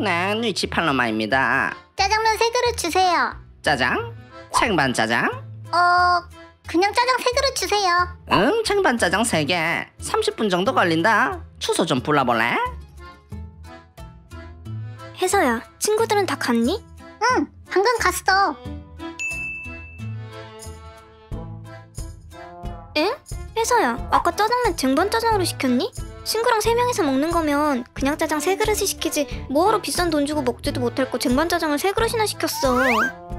네, 위치 팔로마입니다. 짜장면 세 그릇 주세요. 짜장? 쟁반 짜장? 어, 그냥 짜장 세 그릇 주세요. 응, 쟁반 짜장 3개. 30분 정도 걸린다. 주소 좀 불러볼래? 혜서야, 친구들은 다 갔니? 응, 방금 갔어. 응? 혜서야, 아까 짜장면 쟁반 짜장으로 시켰니? 친구랑 세 명이서 먹는 거면 그냥 짜장 세 그릇을 시키지 뭐하러 비싼 돈 주고 먹지도 못할 거 쟁반 짜장을 세 그릇이나 시켰어.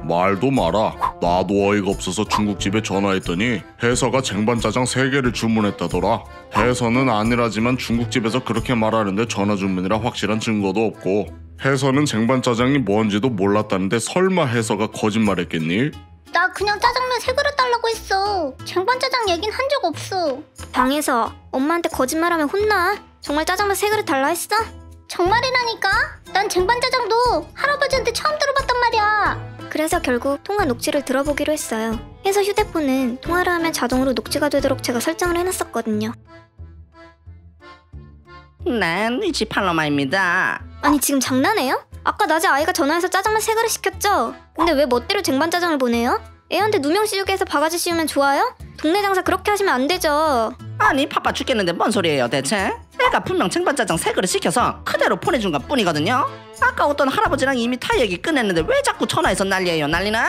말도 마라. 나도 어이가 없어서 중국집에 전화했더니 해서가 쟁반짜장 3개를 주문했다더라. 해서는 아니라지만 중국집에서 그렇게 말하는데 전화 주문이라 확실한 증거도 없고 해서는 쟁반짜장이 뭔지도 몰랐다는데 설마 해서가 거짓말했겠니? 나 그냥 짜장면 세 그릇 달라고 했어. 쟁반 짜장 얘긴 한 적 없어. 방에서 엄마한테 거짓말하면 혼나. 정말 짜장면 세 그릇 달라 했어? 정말이라니까? 난 쟁반 짜장도 할아버지한테 처음 들어봤단 말이야. 그래서 결국 통화 녹취를 들어보기로 했어요. 해서 휴대폰은 통화를 하면 자동으로 녹취가 되도록 제가 설정을 해놨었거든요. 네, 위치 팔로마입니다. 아니 지금 장난해요? 아까 낮에 아이가 전화해서 짜장면 세 그릇 시켰죠? 근데 왜 멋대로 쟁반 짜장을 보내요? 애한테 누명 씌우게 해서 바가지 씌우면 좋아요? 동네 장사 그렇게 하시면 안 되죠. 아니, 바빠 죽겠는데 뭔 소리예요, 대체? 내가 분명 쟁반 짜장 3그릇 시켜서 그대로 보내준 것 뿐이거든요. 아까 어떤 할아버지랑 이미 타 얘기 끝냈는데 왜 자꾸 전화해서 난리예요, 난리는?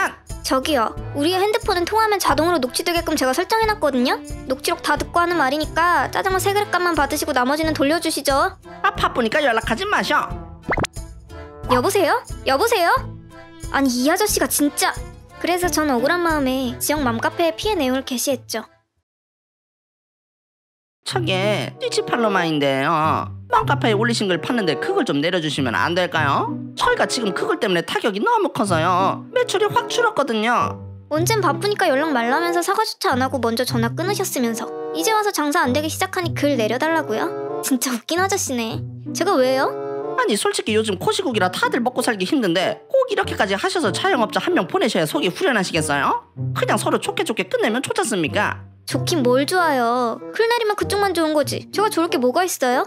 저기요. 우리의 핸드폰은 통화하면 자동으로 녹취되게끔 제가 설정해놨거든요. 녹취록 다 듣고 하는 말이니까 짜장면 세 그릇 값만 받으시고 나머지는 돌려주시죠. 아, 바쁘니까 연락하지 마셔. 여보세요? 여보세요? 아니 이 아저씨가 진짜 그래서 전 억울한 마음에 지역 맘카페에 피해 내용을 게시했죠 저게 위치 팔로마인데요. 맘카페에 올리신 걸 팠는데 그걸 좀 내려주시면 안 될까요? 저희가 지금 그걸 때문에 타격이 너무 커서요. 매출이 확 줄었거든요. 언젠 바쁘니까 연락 말라면서 사과조차 안 하고 먼저 전화 끊으셨으면서 이제 와서 장사 안 되기 시작하니 글 내려달라고요? 진짜 웃긴 아저씨네 제가 왜요? 아니 솔직히 요즘 코시국이라 다들 먹고 살기 힘든데 꼭 이렇게까지 하셔서 자영업자 한 명 보내셔야 속이 후련하시겠어요? 그냥 서로 좋게 좋게 끝내면 좋지 않습니까? 좋긴 뭘 좋아요 글 내리면 그쪽만 좋은 거지 제가 좋을 게 뭐가 있어요?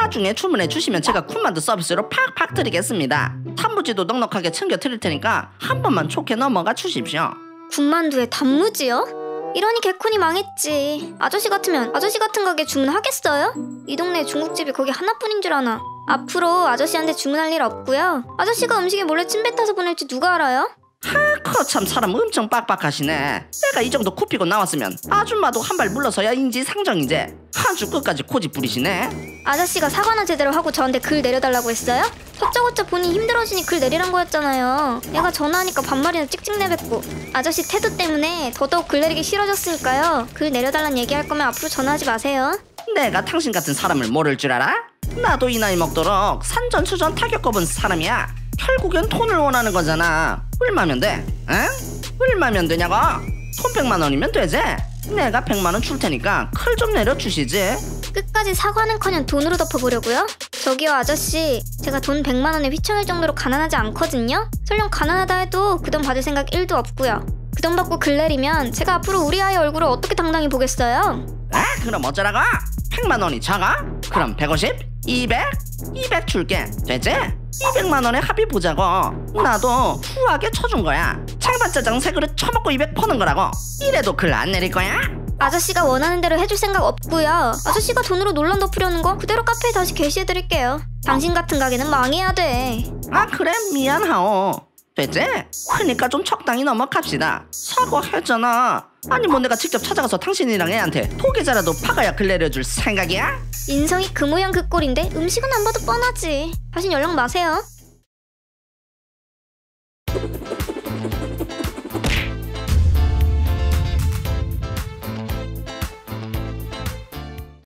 나중에 주문해 주시면 제가 군만두 서비스로 팍팍 드리겠습니다. 단무지도 넉넉하게 챙겨 드릴 테니까 한 번만 좋게 넘어가 주십시오. 군만두에 단무지요? 이러니 개콘이 망했지 아저씨 같으면 아저씨 같은 가게 주문하겠어요? 이 동네 중국집이 거기 하나뿐인 줄 아나 앞으로 아저씨한테 주문할 일 없고요 아저씨가 음식에 몰래 침 뱉어서 보낼지 누가 알아요? 커참 사람 엄청 빡빡하시네. 내가 이 정도 굽히고 나왔으면 아줌마도 한 발 물러서야 인지 상정이제. 한 주 끝까지 고집 부리시네. 아저씨가 사과나 제대로 하고 저한테 글 내려달라고 했어요? 다짜고짜 본인 힘들어지니 글 내리란 거였잖아요. 얘가 전화하니까 반말이나 찍찍 내뱉고 아저씨 태도 때문에 더더욱 글 내리기 싫어졌으니까요. 글 내려달란 얘기할 거면 앞으로 전화하지 마세요. 내가 당신 같은 사람을 모를 줄 알아? 나도 이 나이 먹도록 산전수전 타격 겁은 사람이야. 결국엔 돈을 원하는 거잖아. 얼마면 돼? 응? 얼마면 되냐고? 돈 100만 원이면 되지? 내가 100만 원 줄 테니까 클 좀 내려주시지. 끝까지 사과는커녕 돈으로 덮어보려고요? 저기요 아저씨 제가 돈 100만 원에 휘청일 정도로 가난하지 않거든요? 설령 가난하다 해도 그 돈 받을 생각 1도 없고요 그 돈 받고 글 내리면 제가 앞으로 우리 아이 얼굴을 어떻게 당당히 보겠어요? 아, 그럼 어쩌라고? 100만 원이 작아? 그럼 150? 200? 200 줄게. 되지? 200만 원에 합의 보자고. 나도 후하게 쳐준 거야. 창반짜장 세 그릇 처먹고 200 퍼는 거라고. 이래도 글 안 내릴 거야? 아저씨가 원하는 대로 해줄 생각 없고요 아저씨가 돈으로 논란 덮으려는 거 그대로 카페에 다시 게시해드릴게요 당신 같은 가게는 망해야 돼아 그래 미안하오. 되지? 그러니까 좀 적당히 넘어갑시다. 사과했잖아. 아니 뭐 내가 직접 찾아가서 당신이랑 애한테 토기자라도 파가야 글 내려줄 생각이야? 인성이 그 모양 그 꼴인데 음식은 안 봐도 뻔하지 다신 연락 마세요